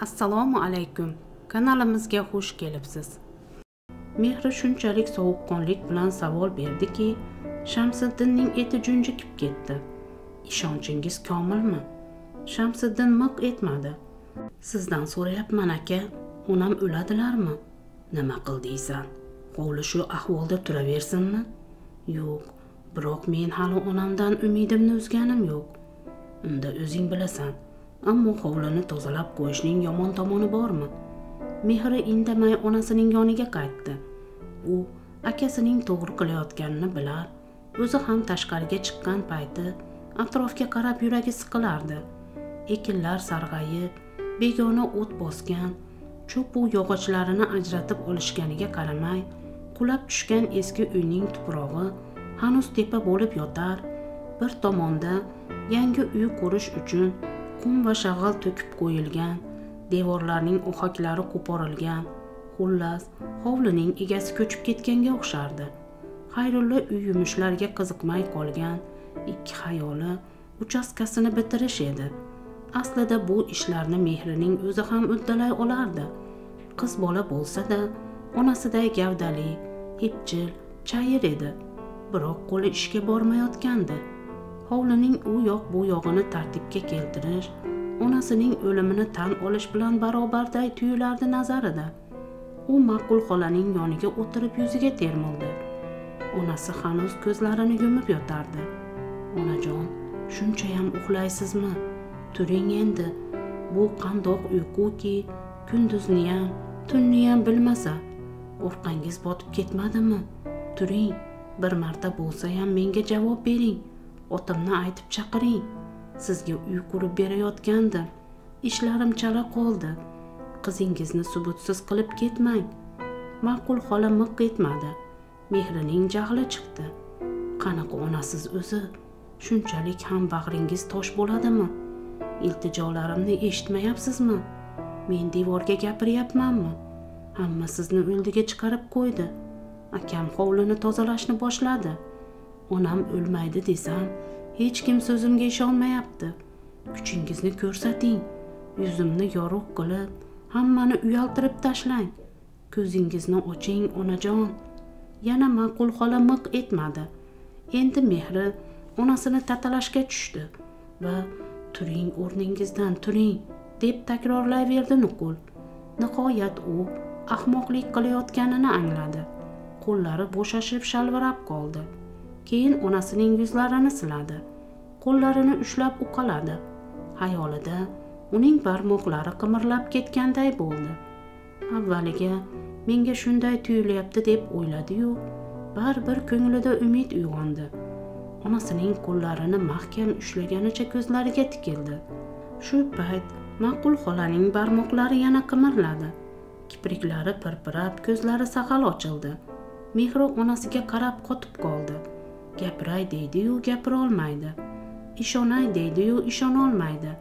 assalomu alaykum. Kanalimizga xush kelibsiz. Mehri shunchalik sovuqqonlik bilan savol berdiki shamsiddinning eti junjikib ketdi. Ishonchingiz komilmi? Shamsiddin miq etmadi. Sizdan so'rayapman aka onam o'ladilarmi nima qildiysan hovli shu ahvolda turaversinmi? Yo'q biroq men hali onamdan umidimni uzganim yo'q. Unda o'zing bilasan ammo hovlini tozalab qo'yishning yomon tomoni bormi? Mehri indamay onasining yoniga qaytdi. U akasining to'g'ri qilayotganini bilar o'zi ham tashqariga chiqqan payti atrofga qarab yuragi siqilardi. Ekinlar sarg'ayib begona o't bosgan cho'pu yog'ochlarini ajratib olishganiga qaramay qulab tushgan eski uyning tuprog'i hanuz tepa bo'lib yotar bir tomonda yangi uy qurish uchun qum va shag'al to'kib qo'yilgan devorlarning ohaklari qo'porilgan xullas hovlining egasi ko'chib ketganga o'xshardi. Xayrulla uy yumushlarga qiziqmay qolgan ikki xayoli uchastkasini bitirish edi. Aslida bu ishlarni mehrining o'zi ham uddalay olardi. Qiz bola bo'lsa-da onasiday gavdali epchil chayir edi. Biroq qo'li ishga bormayotgandi. Hovlining u yoq bu yog'ini tartibga keltirish onasining o'limini tan olish bilan barobarday tuyulardi nazarida. U ma'qul xolaning yoniga o'tirib yuziga termildi. Onasi hanuz ko'zlarini yumib yotardi. Onajon shunchayam uxlaysizmi? Turing endi. Bu qandoq uyquki kunduzniyam tunniyam bilmasa orqangiz botib ketmadimi? Turing bir marta bo'lsayam menga javob bering. Otimni aytib chaqiring. Sizga uy qurib berayotgandim. Ishlarim chala qoldi. Qizingizni subutsiz qilib ketmang. Ma'qul xola miq etmadi. Mehrining jahli chiqdi. Qanaqa onasiz o'zi? Shunchalik ham bag'ringiz tosh bo'ladimi? Iltijolarimni eshitmayapsizmi? Men devorga gapiryapmanmi? Hamma sizni o'ldiga chiqarib qo'ydi. Akam hovlini tozalashni boshladi. Onam o'lmaydi desam hech kim so'zimga ishonmayapti. Kuchingizni ko'rsating yuzimni yorug' qilib hammani uyaltirib tashlang. Ko'zingizni oching onajon. Yana ma'qul xola miq etmadi. Endi mehri onasini tatalashga tushdi va turing o'rningizdan turing deb takrorlayverdi nuqul. Nihoyat u ahmoqlik qilayotganini angladi. Qo'llari bo'shashib shalvirab qoldi. Keyin onasining yuzlarini siladi qo'llarini ushlab uqaladi. Xayolida uning barmoqlari qimirlab ketganday bo'ldi. Avvaliga menga shunday tuyulyapti deb o'yladiyu baribir ko'nglida umid uyg'ondi. Onasining qo'llarini mahkam ushlaganicha ko'zlariga tikildi. Shu payt ma'qul xolaning barmoqlari yana qimirladi. Kipriklari pirpirab ko'zlari sahal ochildi. Mehri onasiga qarab qotib qoldi. Gapiray deydiyu gapirolmaydi. Ishonay deydiyu ishonolmaydi.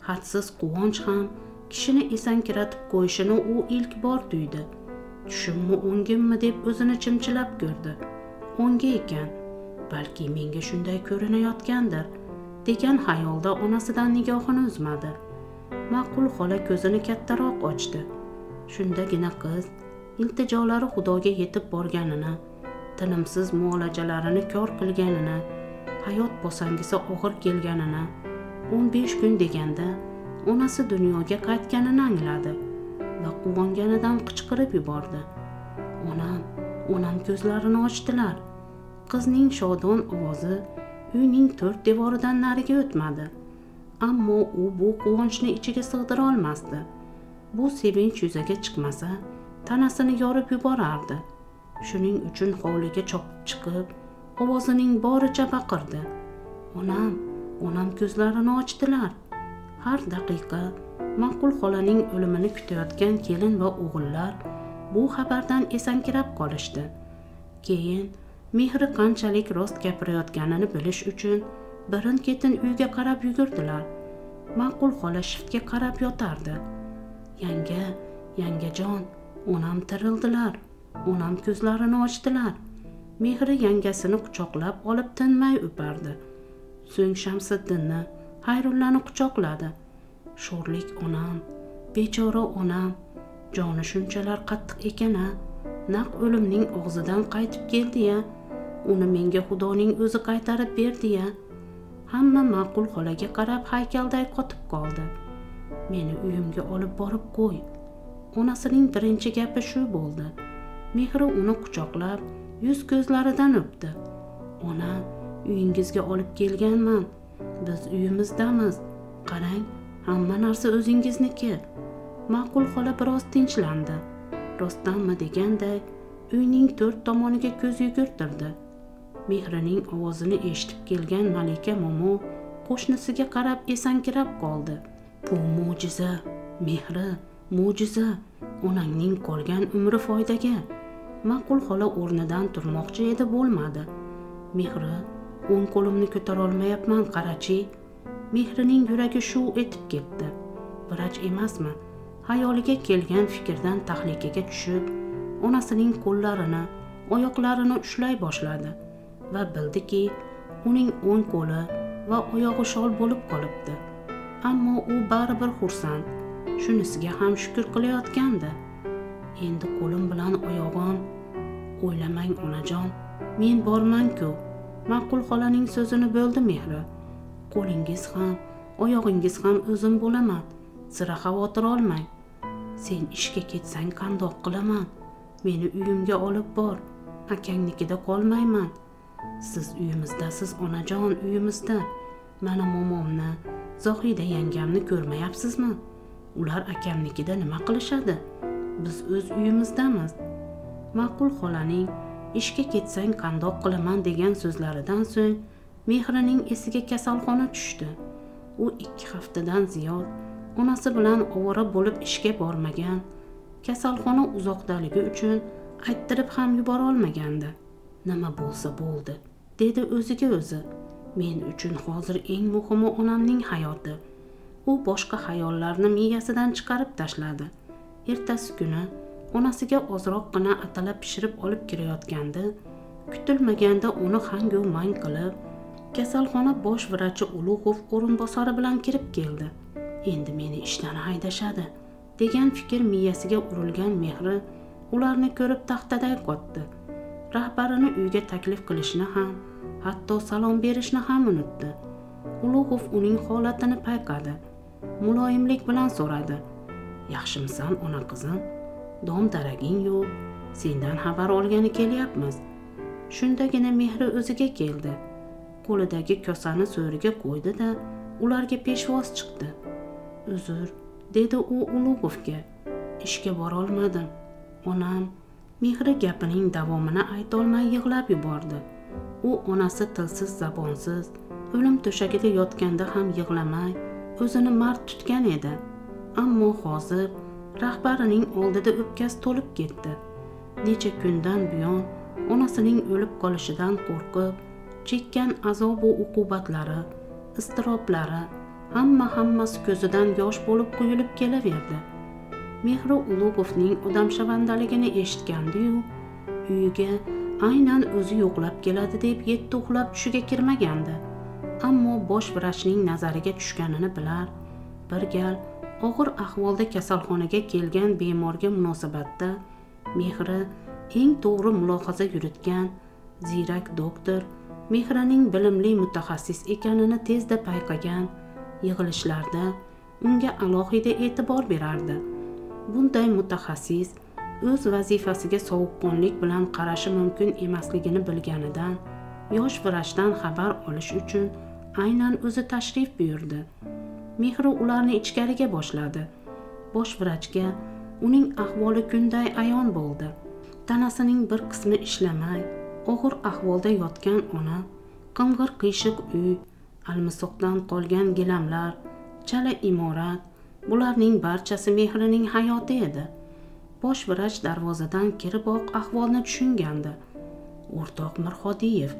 Hadsiz quvonch ham kishini esankiratib qo'yishini u ilk bor tuydi. Tushimmi o'ngimmi deb o'zini chimchilab ko'rdi. O'ngi ekan balki menga shunday ko'rinayotgandir degan xayolda onasidan nigohini uzmadi. Ma'qul xola ko'zini kattaroq ochdi. Shundagina qiz iltijolari xudoga yetib borganini tinimsiz muolajalarini kor qilganini hayot bosangisi og'ir kelganini o'n besh kun deganda onasi dunyoga qaytganini angladi va quvonganidan qichqirib yubordi. Onam onam ko'zlarini ochdilar. Qizning shodon ovozi uyning to'rt devoridan nariga o'tmadi. Ammo u bu quvonchni ichiga sig'dira olmasdi. Bu sevinch yuzaga chiqmasa tanasini yorib yuborardi. Shuning uchun hovliga chopib chiqib ovozining boricha baqirdi. Onam onam ko'zlarini ochdilar. Har daqiqa ma'qul xolaning o'limini kutayotgan kelin va o'g'illar bu xabardan esankirab qolishdi. Keyin mehri qanchalik rost gapirayotganini bilish uchun birin ketin uyga qarab yugurdilar. Ma'qul xola shiftga qarab yotardi. Yanga yangajon onam tirildilar. Onam ko'zlarini ochdilar. Mehri yangasini quchoqlab olib tinmay o'pardi so'ng shamsiddinni xayrullani quchoqladi. Sho'rlik onam bechora onam joni shunchalar qattiq ekan a naq o'limning og'zidan qaytib keldi ya uni menga xudoning o'zi qaytarib berdi ya hamma ma'qul xolaga qarab haykalday qotib qoldi. Meni uyimga olib borib qo'y. Onasining birinchi gapi shu bo'ldi. Mehri uni quchoqlab yuz ko'zlaridan o'pdi. Ona uyingizga olib kelganman. Biz uyimizdamiz. Qarang hamma narsa o'zingizniki. Ma'qul xola biroz tinchlandi. Rostdanmi deganday uyning to'rt tomoniga ko'z yugurtirdi. Mehrining ovozini eshitib kelgan malika momo qo'shnisiga qarab esankirab qoldi. Bu mo'jiza mehri mo'jiza. Onangning qolgan umri foydaga. Ma'qul xola o'rnidan turmoqchi edi bo'lmadi. Mehri o'ng qo'limni ko'tarolmayapman qarachi. Mehrining yuragi shuv etib ketdi. Vrach emasmi? Xayoliga kelgan fikrdan tahlikaga tushib onasining qo'llarini oyoqlarini ushlay boshladi va bildiki uning o'ng qo'li va oyog'i shol bo'lib qolibdi. Ammo u baribir xursand shunisiga ham shukur qilayotgandi. Endi qo'lim bilan oyog'im o'ylamang onajon men borman-ku. Ma'qul xolaning so'zini bo'ldi mehri. Qo'lingiz ham oyog'ingiz ham o'zim bo'laman. Sira xavotir olmang. Sen ishga ketsang qandoq qilaman? Meni uyimga olib bor. Akangnikida qolmayman. Siz uyimizdasiz onajon uyimizda. Mana momomni zohida yangamni ko'rmayapsizmi? Ular akamnikida nima qilishadi? Biz o'z uyimizdamiz. Ma'qul xolaning ishga ketsang qandoq qilaman degan so'zlaridan so'ng mehrining esiga kasalxona tushdi. U ikki haftadan ziyod onasi bilan ovora bo'lib ishga bormagan kasalxona uzoqdaligi uchun ayttirib ham yuborolmagandi nima bo'lsa bo'ldi dedi o'ziga o'zi. Men uchun hozir eng muhimi onamning hayoti. U boshqa xayollarni miyasidan chiqarib tashladi. Ertasi kuni onasiga ozroqgina atalab pishirib olib kelayotganda kutilmaganda uni hangu mang qilib kasalxona bosh vrachi ulug'ov o'rinbosari bilan kirib keldi. Endi meni ishdan haydashadi degan fikr miyasiga urilgan mehri ularni ko'rib taxtaday qotdi. Rahbarini uyga taklif qilishni ham hatto salom berishni ham unutdi. Ulug'ov uning holatini payqadi muloyimlik bilan so'radi. Yaxshimisan ona qizim. Dom daraging yo'q. Sendan xabar olgani kelyapmiz. Shundagina mehri o'ziga keldi. Qo'lidagi kosani so'riga qo'ydi da ularga peshvoz chiqdi. Uzr dedi u ulug'ovga. Ishga borolmadim onam mehri gapining davomini aytolmay yig'lab yubordi. U onasi tilsiz zabonsiz o'lim to'shagida yotganda ham yig'lamay o'zini mard tutgan edi. Ammo hozir rahbarining oldida o'pkasi to'lib ketdi. Necha kundan buyon onasining o'lib qolishidan qo'rqib chekkan azobu uqubatlari iztiroblari hamma hammasi ko'zidan yosh bo'lib quyilib kelaverdi. Mehri ulug'ovning odamshavandaligini eshitgandiyu uyiga aynan o'zi yo'qlab keladi deb yetti uxlab tushiga kirmagandi. Ammo bosh vrachning nazariga tushganini bilar bir gal og'ir ahvolda kasalxonaga kelgan bemorga munosabatda mehri eng to'g'ri mulohaza yuritgan ziyrak doktor mehraning bilimli mutaxassis ekanini tezda payqagan yig'ilishlarda unga alohida e'tibor berardi. Bunday mutaxassis o'z vazifasiga sovuqqonlik bilan qarashi mumkin emasligini bilganidan yosh vrachdan xabar olish uchun aynan o'zi tashrif buyurdi. Mehri ularni ichkariga boshladi. Bosh vrachga uning ahvoli kunday ayon bo'ldi. Tanasining bir qismi ishlamay og'ir ahvolda yotgan ona qing'ir qiyshiq uy almisoqdan qolgan gilamlar chala imorat bularning barchasi mehrining hayoti edi. Bosh vrach darvozadan kiriboq ahvolni tushungandi. O'rtoq mirhodiyev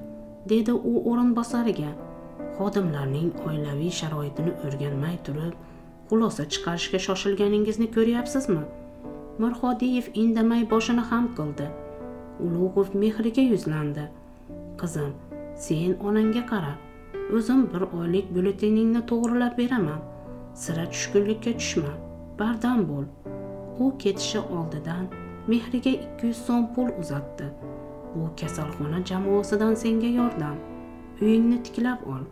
dedi u o'rinbosariga. Xodimlarning oilaviy sharoitini o'rganmay turib xulosa chiqarishga shoshilganingizni ko'ryapsizmi? Mirhodiyev indamay boshini xam qildi. Ulug'ov mehriga yuzlandi. Qizim sen onangga qara. O'zim bir oylik byulleteningni to'g'rilab beraman. Sira tushkunlikka tushma. Bardam bo'l. U ketishi oldidan mehriga 200 so'm pul uzatdi. Bu kasalxona jamoasidan senga yordam. Uyingni tiklab ol.